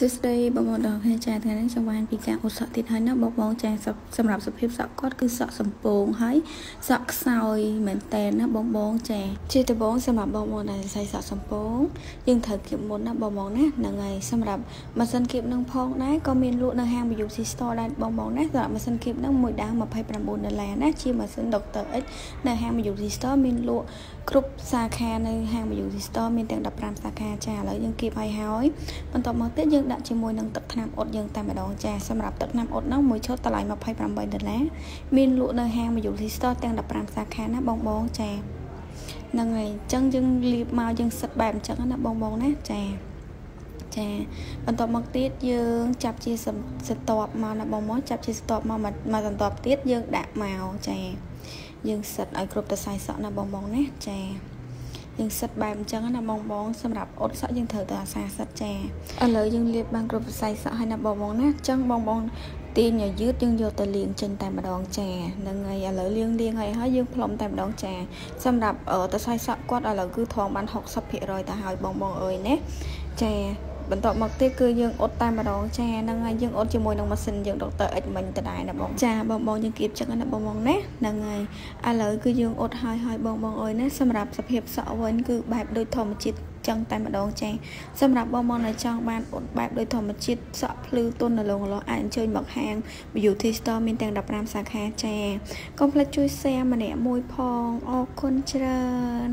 សួស្តីបងប្អូនទាំងអស់គ្នាចាថ្ងៃនេះចង់បានពីការអ៊ុតសក់ទៀតហើយណាបងប្អូនចាសម្រាប់សភាពសក់គាត់គឺសក់សំពងហើយសក់ខ្សោយមែនតែនណាបងបងចាជាដំបូងសម្រាប់បងប្អូនដែលសរសៃសក់សំពងយើងត្រូវគៀបមុនណាបងប្អូនណាហ្នឹងហើយសម្រាប់ម៉ាស៊ីនគៀបនឹងផងដែរក៏មានលក់នៅហាង BUC Store ដែរបងប្អូនណាសម្រាប់ម៉ាស៊ីនគៀបនឹងមួយដាវ29ដុល្លារណាជាម៉ាស៊ីន Dr. X នៅហាង BUC Store មានលក់គ្រប់សាខានៅហាង BUC Store មានទាំង15សាខាចាឥឡូវយើងគៀបឲ្យហើយបន្តមកទៀតយើងដាក់ជាមួយនឹងទឹកថ្នាំអ៊ុតយើងតែម្ដងចាសម្រាប់ទឹកថ្នាំអ៊ុតហ្នឹងមួយឈុតតម្លៃ28ដុល្លារមានលក់នៅហាង Mayuli Store ទាំង15សាខាណាបងបងចាហ្នឹងហើយអញ្ចឹងយើងលាបមកយើងសិតបែបអញ្ចឹងណាបងបងណាចាចាបន្ទាប់មកទៀតយើងចាប់ជាសតបមកណាបងមកចាប់ជាសតបមកមកសតបទៀតយើងដាក់មកចាយើងសិតឲ្យគ្រប់ទៅខ្សែសក់ណាបងបងណាចា យើងសិតបែបអញ្ចឹងណាបងបងសម្រាប់អ៊ុតសក់យើងត្រូវតែអាសាសិតចាឥឡូវយើងលាបបានគ្រប់វិស័យសក់ហើយណាបងបងណាអញ្ចឹងបងបងទាញឲ្យយឺតយើងយកទៅលាងចេញតែម្ដងចាហ្នឹងហើយឥឡូវលាងលាងហើយហើយយើងផ្លុំតែម្ដងចា សម្រាប់តសៃសក់គាត់ឥឡូវគឺថងបាន60%ទៅហើយបងបងអើយណាចា បន្ទាប់មកទៀតគឺយើងអ៊ុតតែម្ដងចាហ្នឹងហើយយើងអ៊ុតជាមួយនឹងម៉ាស៊ីនយើងដុកទ័រអិចមិញតដែរណាបងចាបងបងយើងគៀបចឹងណាបងបងណាហ្នឹងហើយឥឡូវគឺយើងអ៊ុតហើយហើយបងបងអើយណាសម្រាប់សភាពសក់វិញគឺបែបដូចធម្មជាតិចឹងតែម្ដងចាសម្រាប់បងបងនៅចង់បានអ៊ុតបែបដូចធម្មជាតិសក់ភ្លឺទុននៅលងលោអាចអញ្ជើញមកហាង Beauty Store មានទាំង15សាខាចាកុំភ្លេចជួយ share ម្នាក់មួយផងអរគុណច្រើន